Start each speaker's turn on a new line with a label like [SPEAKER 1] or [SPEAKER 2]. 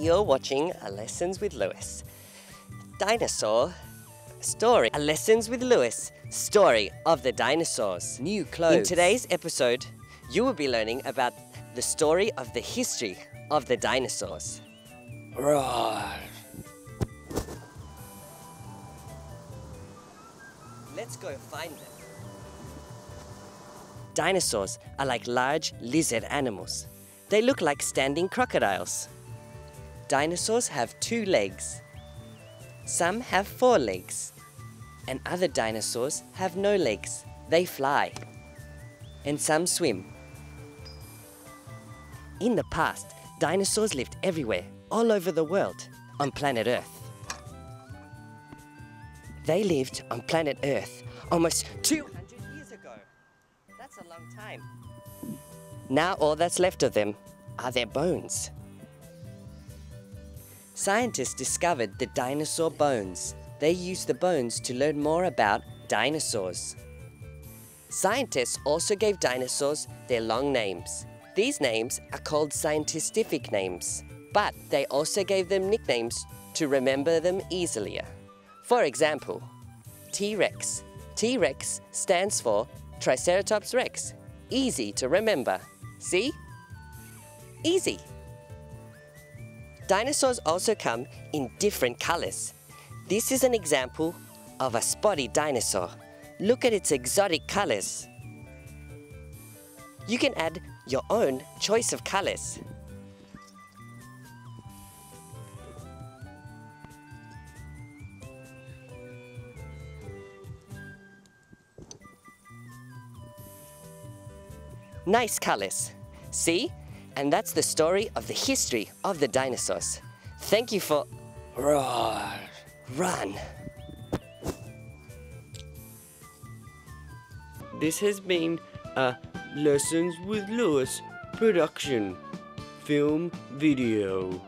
[SPEAKER 1] You're watching a Lessons with Luis. Dinosaur story. A Lessons with Luis story of the dinosaurs.
[SPEAKER 2] New clothes.
[SPEAKER 1] In today's episode, you will be learning about the story of the history of the dinosaurs.
[SPEAKER 2] Roar.
[SPEAKER 1] Let's go find them. Dinosaurs are like large lizard animals. They look like standing crocodiles. Dinosaurs have two legs. Some have four legs. And other dinosaurs have no legs. They fly. And some swim. In the past, dinosaurs lived everywhere, all over the world, on planet Earth. They lived on planet Earth almost 200 years ago. That's a long time. Now all that's left of them are their bones. Scientists discovered the dinosaur bones. They used the bones to learn more about dinosaurs. Scientists also gave dinosaurs their long names. These names are called scientific names, but they also gave them nicknames to remember them easier. For example, T-Rex. T-Rex stands for Triceratops rex. Easy to remember. See? Easy. Dinosaurs also come in different colors. This is an example of a spotty dinosaur. Look at its exotic colors. You can add your own choice of colors. Nice colors. See? And that's the story of the history of the dinosaurs. Thank you for.
[SPEAKER 2] Roar.
[SPEAKER 1] Run.
[SPEAKER 3] This has been a Lessons with Luis production film video.